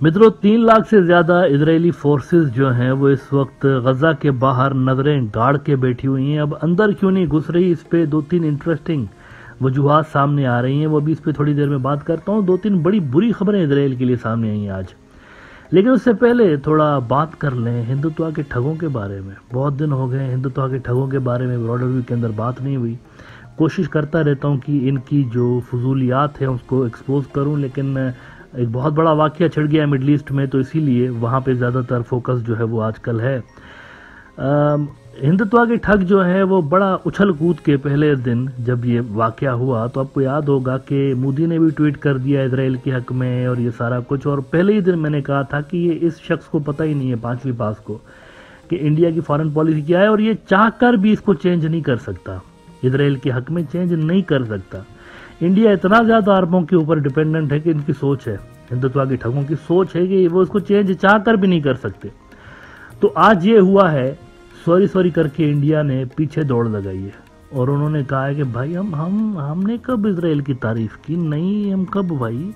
मित्रों, तीन लाख से ज़्यादा इसराइली फोर्सेस जो हैं, वो इस वक्त गज़ा के बाहर नज़रें गाड़ के बैठी हुई हैं। अब अंदर क्यों नहीं घुस रही? इस पे दो तीन इंटरेस्टिंग वजूहत सामने आ रही हैं। वो भी इस पर थोड़ी देर में बात करता हूँ। दो तीन बड़ी बुरी खबरें इसराइल के लिए सामने आई हैं आज। लेकिन उससे पहले थोड़ा बात कर लें हिंदुत्व के ठगों के बारे में। बहुत दिन हो गए हिंदुत्व के ठगों के बारे में ब्रॉडर व्यू के अंदर बात नहीं हुई। कोशिश करता रहता हूँ कि इनकी जो फजूलियात हैं, उसको एक्सपोज करूँ, लेकिन एक बहुत बड़ा वाक्य छिड़ गया है मिडल ईस्ट में तो इसीलिए वहाँ पे ज़्यादातर फोकस जो है वो आजकल है। हिंदुत्व के ठग जो है, वो बड़ा उछल कूद के पहले दिन जब ये वाक़ हुआ तो आपको याद होगा कि मोदी ने भी ट्वीट कर दिया इसराइल के हक में और ये सारा कुछ। और पहले ही दिन मैंने कहा था कि ये इस शख्स को पता ही नहीं है, पाँचवीं पास को, कि इंडिया की फॉरेन पॉलिसी क्या है और ये चाह कर भी इसको चेंज नहीं कर सकता। इसराइल के हक में चेंज नहीं कर सकता। इंडिया इतना ज़्यादा अरबों के ऊपर डिपेंडेंट है कि इनकी सोच है। हिंदुत्व की ठगों की सोच है कि वो इसको चेंज चाह कर भी नहीं कर सकते। तो आज ये हुआ है, सॉरी सॉरी करके इंडिया ने पीछे दौड़ लगाई है। और उन्होंने कहा है कि भाई, हम हम, हमने कब इसराइल की तारीफ़ की? नहीं, हम कब भाई?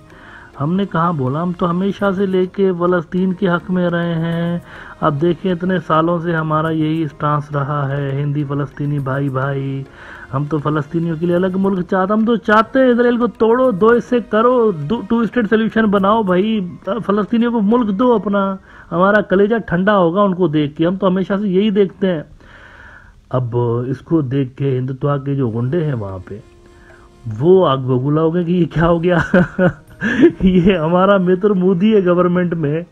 हमने कहा बोला? हम तो हमेशा से लेके फ़लस्तीन के हक में रहे हैं। अब देखें इतने सालों से हमारा यही स्टांस रहा है हिंदी फ़लस्तीनी भाई भाई हम तो फ़लस्तीनियों के लिए अलग मुल्क चाहते हम तो चाहते हैं इसराइल को तोड़ो, दो इससे करो टू स्टेट सोल्यूशन बनाओ भाई। फ़लस्तीनियों को मुल्क दो अपना। हमारा कलेजा ठंडा होगा उनको देख के। हम तो हमेशा से यही देखते हैं। अब इसको देख के हिंदुत्व के जो गुंडे हैं वहाँ पे, वो आग बबूला हो गए कि ये क्या हो गया? ये हमारा मित्र मोदी है गवर्नमेंट में।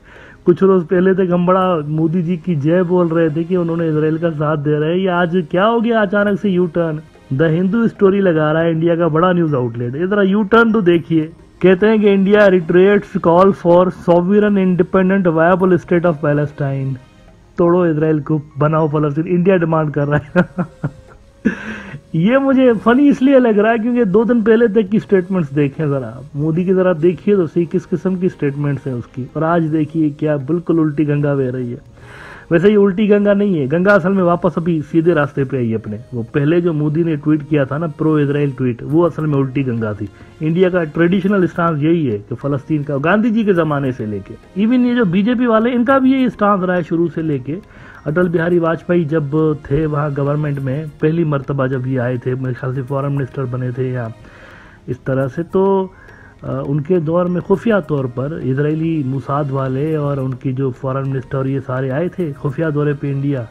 कुछ रोज पहले तक हम बड़ा मोदी जी की जय बोल रहे थे कि उन्होंने इसराइल का साथ दे रहे हैं। ये आज क्या हो गया? अचानक से U turn the Hindu story लगा रहा है इंडिया का बड़ा न्यूज़ आउटलेट। इधर यू टर्न तो देखिए। कहते हैं कि India retreats call for sovereign independent viable state of Palestine तोड़ो इसराइल को, बनाओ फलस्तीन। इंडिया डिमांड कर रहा है। ये मुझे फनी इसलिए लग रहा है क्योंकि दो दिन पहले तक की स्टेटमेंट्स देखें ज़रा। मोदी की ज़रा देखिए तो सही किस किस्म की स्टेटमेंट्स हैं उसकी। और आज देखिए क्या बिल्कुल उल्टी गंगा बह रही है। वैसे ये उल्टी गंगा नहीं है। गंगा असल में वापस अभी सीधे रास्ते पे आई अपने। वो पहले जो मोदी ने ट्वीट किया था ना प्रो इसराइल ट्वीट वो असल में उल्टी गंगा थी। इंडिया का ट्रेडिशनल स्टांस यही है कि फलस्तीन का, गांधी जी के ज़माने से लेके इवन ये जो बीजेपी वाले, इनका भी यही स्टांस रहा है शुरू से लेके। अटल बिहारी वाजपेयी जब थे वहाँ गवर्नमेंट में, पहली मरतबा जब ये आए थे, मेरे ख्याल से फॉरन मिनिस्टर बने थे या इस तरह से। तो उनके दौर में खुफिया तौर पर इसराइली मुसाद वाले और उनकी जो फॉरेन मिनिस्टर ये सारे आए थे, खुफिया दौरे पे इंडिया।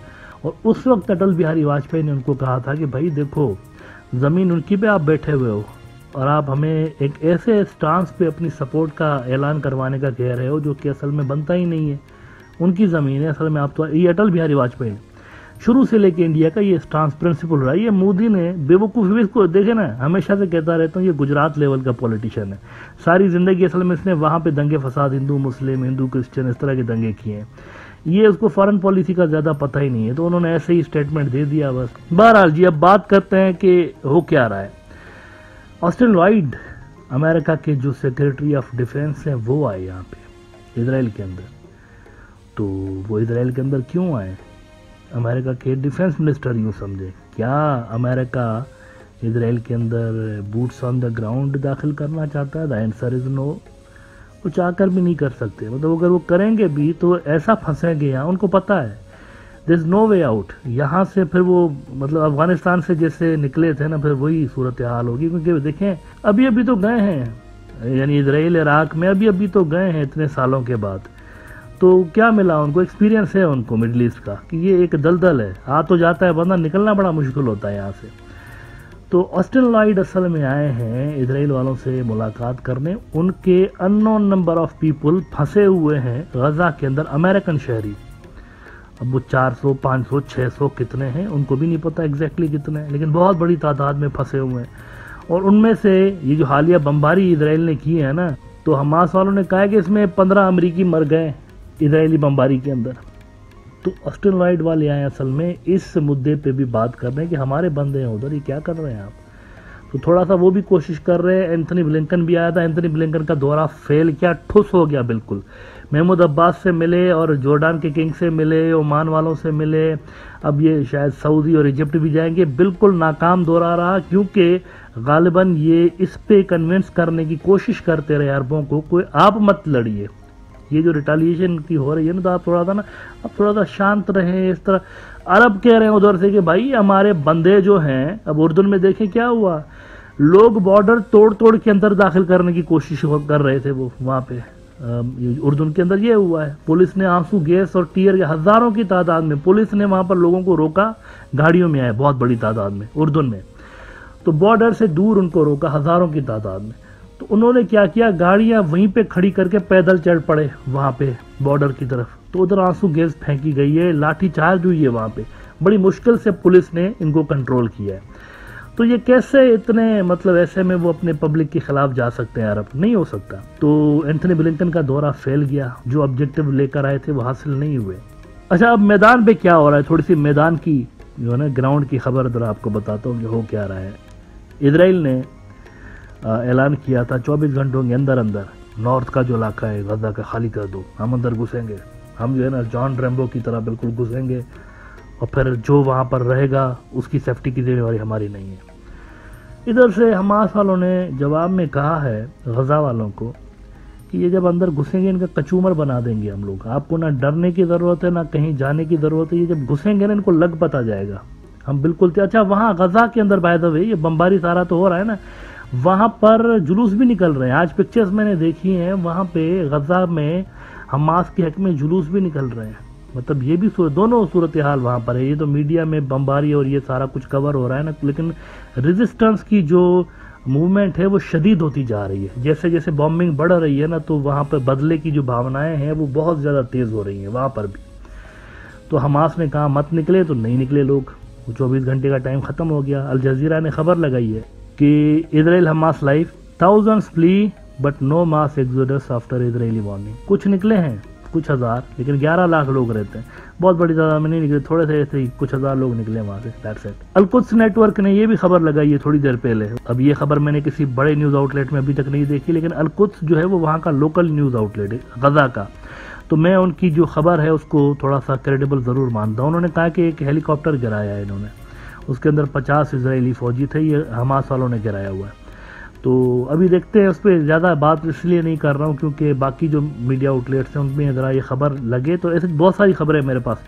और उस वक्त अटल बिहारी वाजपेयी ने उनको कहा था कि, भाई देखो, ज़मीन उनकी पे आप बैठे हुए हो और आप हमें एक ऐसे स्टांस पे अपनी सपोर्ट का ऐलान करवाने का कह रहे हो जो कि असल में बनता ही नहीं है। उनकी ज़मीन है, असल में आप तो ये अटल बिहारी वाजपेयी शुरू से लेके इंडिया का ये स्टांस प्रिंसिपल रहा ये मोदी ने बेवकूफ़ी इसको देखे ना, हमेशा से कहता रहता हूँ, ये गुजरात लेवल का पॉलिटिशियन है। सारी ज़िंदगी असल में इसने वहाँ पे दंगे फसाद, हिंदू, मुस्लिम, हिंदू, क्रिश्चियन, इस तरह के दंगे किए हैं। ये उसको फॉरेन पॉलिसी का ज़्यादा पता ही नहीं है तो उन्होंने ऐसे ही स्टेटमेंट दे दिया बस। बहरहाल जी, अब बात करते हैं कि हो क्या रहा है। ऑस्टिन लॉइड अमेरिका के जो सेक्रेटरी ऑफ़ डिफेंस हैं, वो आए यहाँ पे इसराइल के अंदर। तो वो इसराइल के अंदर क्यों आए? अमेरिका के डिफेंस मिनिस्टर यूँ समझे, क्या अमेरिका इसराइल के अंदर बूट्स ऑन द ग्राउंड दाखिल करना चाहता है? द आंसर इज़ नो वो चाह कर भी नहीं कर सकते। मतलब अगर वो करेंगे भी तो ऐसा फंसेंगे यहाँ, उनको पता है। There is no way out यहाँ से फिर वो मतलब अफ़गानिस्तान से जैसे निकले थे ना, फिर वही सूरत हाल होगी। क्योंकि देखें अभी अभी तो गए हैं। यानी इसराइल इराक में अभी अभी तो गए हैं इतने सालों के बाद। तो क्या मिला? उनको एक्सपीरियंस है उनको मिडल ईस्ट का कि ये एक दलदल है। आ तो जाता है बंदा निकलना बड़ा मुश्किल होता है यहाँ से। तो ऑस्टिन लॉइड असल में आए हैं इसराइल वालों से मुलाकात करने। उनके अननोन नंबर ऑफ़ पीपल फंसे हुए हैं गजा के अंदर अमेरिकन शहरी। अब वो 400, 500, 600 कितने हैं उनको भी नहीं पता एग्जैक्टली exactly कितने हैं लेकिन बहुत बड़ी तादाद में फंसे हुए हैं। और उनमें से ये जो हालिया बमबारी इसराइल ने की है ना तो हमास वालों ने कहा कि इसमें पंद्रह अमरीकी मर गए इसराइली बमबारी के अंदर। तो ऑस्टिन लॉइड वाले आए असल में, इस मुद्दे पे भी बात कर रहे हैं कि हमारे बंदे हैं उधर, ये क्या कर रहे हैं आप? तो थोड़ा सा वो भी कोशिश कर रहे हैं एंथनी ब्लिंकन भी आया था। एंथनी ब्लिंकन का दौरा फेल किया, ठुस हो गया बिल्कुल। महमूद अब्बास से मिले और जॉर्डान के किंग से मिले ओमान वालों से मिले। अब ये शायद सऊदी और इजिप्ट भी जाएँगे। बिल्कुल नाकाम दौरा रहा, क्योंकि गालिबा ये इस पर कन्विंस करने की कोशिश करते रहे अरबों को, कोई आप मत लड़िए। ये जो रिटालिएशन की हो रही है ना तो आप थोड़ा सा ना, आप थोड़ा सा शांत रहें, इस तरह। अरब कह रहे हैं उधर से कि भाई, हमारे बंदे जो हैं, अब उर्दन में देखें क्या हुआ। लोग बॉर्डर तोड़ तोड़ के अंदर दाखिल करने की कोशिश कर रहे थे वो, वहाँ पे। उर्दन के अंदर ये हुआ है। पुलिस ने आँसू, गैस और टीयर के हज़ारों की तादाद में, पुलिस ने वहाँ पर लोगों को रोका, गाड़ियों में आए, बहुत बड़ी तादाद में उर्दन में। तो बॉर्डर से दूर उनको रोका, हज़ारों की तादाद में। उन्होंने क्या किया? गाड़ियाँ वहीं पे खड़ी करके पैदल चढ़ पड़े वहाँ पे बॉर्डर की तरफ़। तो उधर आँसू गैस फेंकी गई है लाठी चार्ज हुई है वहाँ पे। बड़ी मुश्किल से पुलिस ने इनको कंट्रोल किया है। तो ये कैसे इतने मतलब ऐसे में वो अपने पब्लिक के खिलाफ जा सकते हैं अरब नहीं हो सकता। तो एंथनी ब्लिंकन का दौरा फेल गया। जो ऑब्जेक्टिव लेकर आए थे, वो हासिल नहीं हुए। अच्छा अब मैदान पे क्या हो रहा है? थोड़ी सी मैदान की, जो है ना ग्राउंड की खबर आपको बताता हूँ, कि हो क्या रहा है। इसराइल ने ऐलान किया था 24 घंटों के अंदर अंदर। नॉर्थ का जो इलाका है, गजा का खाली कर दो। हम अंदर घुसेंगे। हम जो है ना, जॉन रेम्बो की तरह बिल्कुल घुसेंगे। और फिर जो वहाँ पर रहेगा, उसकी सेफ्टी की जिम्मेवारी हमारी नहीं है। इधर से हमास वालों ने जवाब में कहा है, गजा वालों को, कि ये जब अंदर घुसेंगे, इनका कचूमर बना देंगे हम लोग। आपको ना डरने की ज़रूरत है, ना कहीं जाने की ज़रूरत है। ये जब घुसेंगे ना, इनको लग पता जाएगा। हम बिल्कुल अच्छा वहाँ गजा के अंदर बाय द वे ये बम्बारी सारा तो हो रहा है ना। वहाँ पर जुलूस भी निकल रहे हैं। आज पिक्चर्स मैंने देखी हैं, वहाँ पे गजा में हमास के हक में जुलूस भी निकल रहे हैं। मतलब ये भी दोनों सूरत हाल वहाँ पर है। ये तो मीडिया में बम्बारी और ये सारा कुछ कवर हो रहा है ना, लेकिन रेजिस्टेंस की जो मूवमेंट है, वो शदीद होती जा रही है। जैसे जैसे बॉम्बिंग बढ़ रही है ना तो वहाँ पर बदले की जो भावनाएँ हैं, वो बहुत ज़्यादा तेज़ हो रही हैं वहाँ पर भी। तो हमास ने कहा, मत निकले तो नहीं निकले लोग। चौबीस घंटे का टाइम ख़त्म हो गया। अल जजीरा ने खबर लगाई है कि Israel Hamas live thousands flee but no mass exodus after Israeli warning कुछ निकले हैं, कुछ हज़ार, लेकिन 11 लाख लोग रहते हैं। बहुत बड़ी तादाद में नहीं निकले, थोड़े से ऐसे ही कुछ हज़ार लोग निकले वहाँ से दैट्स इट अलकुत्स नेटवर्क ने ये भी खबर लगाई है थोड़ी देर पहले। अब ये खबर मैंने किसी बड़े न्यूज़ आउटलेट में अभी तक नहीं देखी, लेकिन अलकुत्स जो है वो वहाँ का लोकल न्यूज़ आउटलेट है, गजा का। तो मैं उनकी जो खबर है उसको थोड़ा सा क्रेडिबल ज़रूर मानता हूँ। उन्होंने कहा कि एक हेलीकॉप्टर गिराया है इन्होंने। उसके अंदर पचास इसराइली फौजी थे, ये हमास वालों ने गिराया हुआ है। तो अभी देखते हैं, उस पर ज़्यादा बात इसलिए नहीं कर रहा हूँ क्योंकि बाकी जो मीडिया आउटलेट्स हैं, उनमें ज़रा ये खबर लगे तो ऐसे बहुत सारी खबरें मेरे पास।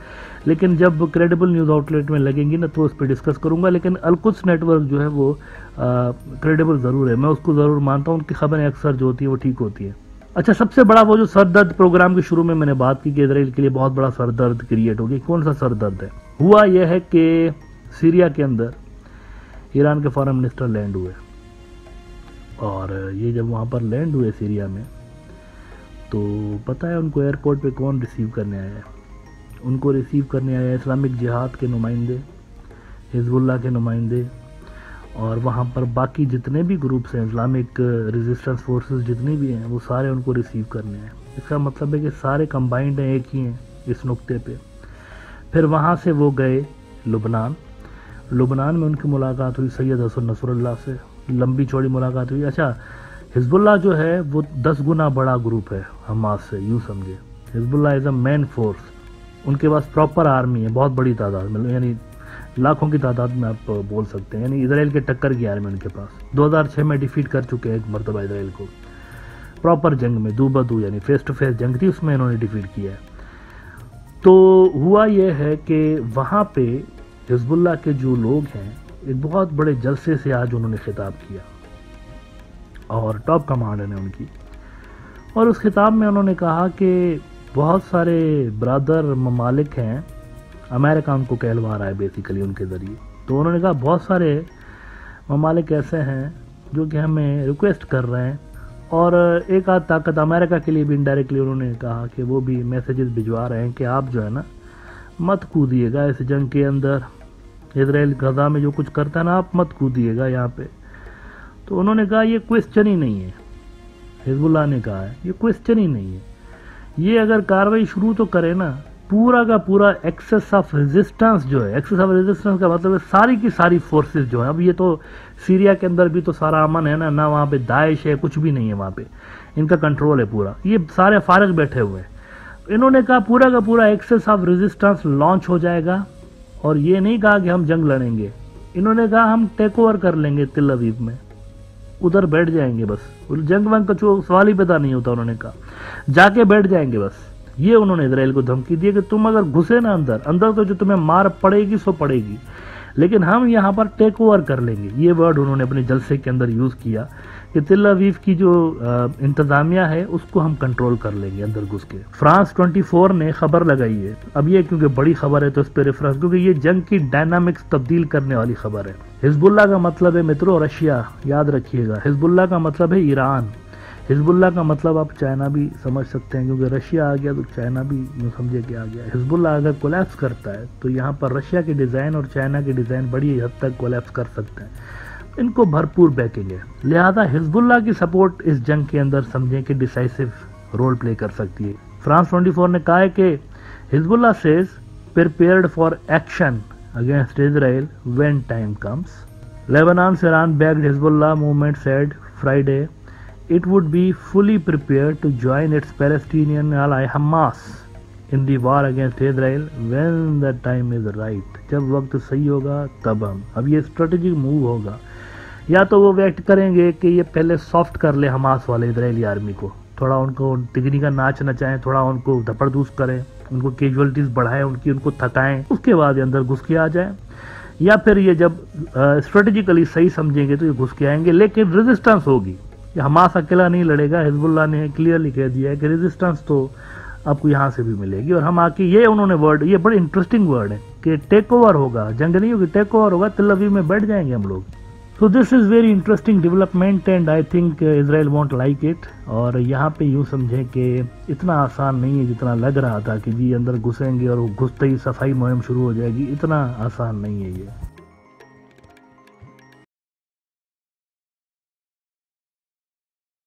लेकिन जब क्रेडिबल न्यूज़ आउटलेट में लगेंगी ना तो उस पर डिस्कस करूँगा, लेकिन अलकुस नेटवर्क जो है वो क्रेडिबल ज़रूर है। मैं उसको ज़रूर मानता हूँ, उनकी खबरें अक्सर जो होती है, वो ठीक होती है। अच्छा सबसे बड़ा वो जो सर दर्द प्रोग्राम के शुरू में मैंने बात की कि इसराइल के लिए बहुत बड़ा सर दर्द क्रिएट हो गया। कौन सा सर दर्द है? हुआ यह है कि सीरिया के अंदर ईरान के फॉरेन मिनिस्टर लैंड हुए। और ये जब वहाँ पर लैंड हुए सीरिया में तो पता है उनको एयरपोर्ट पे कौन रिसीव करने आया है? उनको रिसीव करने आया इस्लामिक जिहाद के नुमाइंदे हिजबुल्ला के नुमाइंदे, और वहाँ पर बाकी जितने भी ग्रुप्स हैं इस्लामिक रेजिस्टेंस फोर्सेस जितने भी हैं, वो सारे उनको रिसीव करने आए इसका मतलब है कि सारे कंबाइंड हैं, एक ही हैं इस नुक्ते पे। फिर वहाँ से वो गए लुबनान। लुबनान में उनकी मुलाकात हुई, सैयद हसन नसरुल्लाह से। लंबी, चौड़ी मुलाकात हुई। अच्छा हिजबुल्ला जो है, वो दस गुना बड़ा ग्रुप है, हमास से, यूँ समझे। Hezbollah is a man force. उनके पास प्रॉपर आर्मी है, बहुत बड़ी तादाद में यानी लाखों की तादाद में आप बोल सकते हैं। यानी इसराइल के टक्कर की आर्मी उनके पास। 2006 में डिफीट कर चुके हैं एक मरतबा इसराइल को। प्रॉपर जंग में दू बदू यानी फेस टू फेस जंग थी, उसमें इन्होंने डिफीट किया है। तो हुआ यह है कि वहाँ पे हिजबुल्ला के जो लोग हैं, एक बहुत बड़े जलसे से आज उन्होंने खिताब किया और टॉप कमांडर ने उनकी। और उस खिताब में उन्होंने कहा कि बहुत सारे ब्रदर ममालिक हैं, अमेरिका उनको कहलवा रहा है बेसिकली उनके ज़रिए। तो उन्होंने कहा, बहुत सारे ममालिक ऐसे हैं जो कि हमें रिक्वेस्ट कर रहे हैं और एक आध ताकत अमेरिका के लिए भी इनडायरेक्टली उन्होंने कहा कि वो भी मैसेजेस भिजवा रहे हैं कि आप जो है ना, मत कूदिएगा इस जंग के अंदर। इसराइल गजा में जो कुछ करता है ना, आप मत कूदिएगा यहाँ पे। तो उन्होंने कहा, ये क्वेश्चन ही नहीं है। हिजबुल्ला ने कहा है ये क्वेश्चन ही नहीं है। ये अगर कार्रवाई शुरू तो करे ना, पूरा का पूरा एक्सेस ऑफ़ रेजिस्टेंस जो है एक्सेस ऑफ़ रेजिस्टेंस का मतलब है सारी की सारी फोर्सेस जो है, अब ये तो सीरिया के अंदर भी तो सारा अमन है ना ना वहाँ पे दाइश है, कुछ भी नहीं है वहाँ पे। इनका कंट्रोल है पूरा। ये सारे फारग बैठे हुए हैं। इन्होंने कहा, पूरा का पूरा एक्सेस ऑफ़ रेजिस्टेंस लॉन्च हो जाएगा। और ये नहीं कहा कि हम जंग लड़ेंगे। इन्होंने कहा, हम टेक ओवर कर लेंगे तिल अवीब में। उधर बैठ जाएँगे बस। जंग वंग का सवाल ही पैदा नहीं होता, उन्होंने कहा। जाके बैठ जाएँगे बस। ये उन्होंने इसराइल को धमकी दी कि तुम अगर घुसे ना अंदर अंदर तो जो तुम्हें मार पड़ेगी, सो पड़ेगी। लेकिन हम यहाँ पर टेक ओवर कर लेंगे। ये वर्ड उन्होंने अपने जलसे के अंदर यूज़ किया। कि तिल अवीव की जो इंतज़ामिया है, उसको हम कंट्रोल कर लेंगे अंदर घुस के। फ्रांस 24 ने खबर लगाई है। अब ये क्योंकि बड़ी खबर है तो इस पर रेफरेंस क्योंकि ये जंग की डायनामिक्स तब्दील करने वाली खबर है। हिजबुल्ला का मतलब है, मित्रों, रशिया, याद रखिएगा। हिजबुल्ला का मतलब है ईरान। हिजबुल्ला का मतलब आप चाइना भी समझ सकते हैं, क्योंकि रशिया आ गया तो चाइना भी यूँ समझे कि आ गया। हिजबुल्ला अगर कोलैप्स करता है तो यहाँ पर रशिया के डिज़ाइन और चाइना के डिज़ाइन बड़ी हद तक कोलैप्स कर सकते हैं। इनको भरपूर बैकिंग। है लिहाजा हिजबुल्ला की सपोर्ट इस जंग के अंदर समझें कि डिसाइसिव रोल प्ले कर सकती है। फ्रांस 24 ने कहा है कि Hezbollah says prepared for action against Israel when time comes Lebanon से Iran backed Hezbollah movement said Friday it would be fully prepared to join its Palestinian ally Hamas in the war against Israel when the time is right. जब वक्त सही होगा, तब हम अब ये strategic move होगा। या तो वो वेट करेंगे कि ये पहले सॉफ्ट कर ले हमास वाले इसराइली आर्मी को। थोड़ा उनको तिगनी का नाच नचाएँ, थोड़ा उनको धपड़दूस करें, उनको कैजुअलिटीज बढ़ाएँ, उनकी उनको थकाएँ, उसके बाद ये अंदर घुस के आ जाए। या फिर ये जब स्ट्रेटेजिकली सही समझेंगे तो ये घुस के आएँगे, लेकिन रेजिस्टेंस होगी। हमास अकेला नहीं लड़ेगा हिजबुल्ला ने क्लियरली कह दिया है कि रेजिस्टेंस तो आपको यहाँ से भी मिलेगी। और हम आके ये उन्होंने वर्ड ये बड़े इंटरेस्टिंग वर्ड है कि टेक ओवर होगा, जंग नहीं होगी टेक ओवर होगा तिल्लवी में बैठ जाएँगे हम लोग। So this is very interesting development and I think Israel won't like it और यहाँ पे यूँ समझें कि इतना आसान नहीं है जितना लग रहा था कि जी अंदर घुसेंगे और घुसते ही सफ़ाई मुहिम शुरू हो जाएगी। इतना आसान नहीं है ये।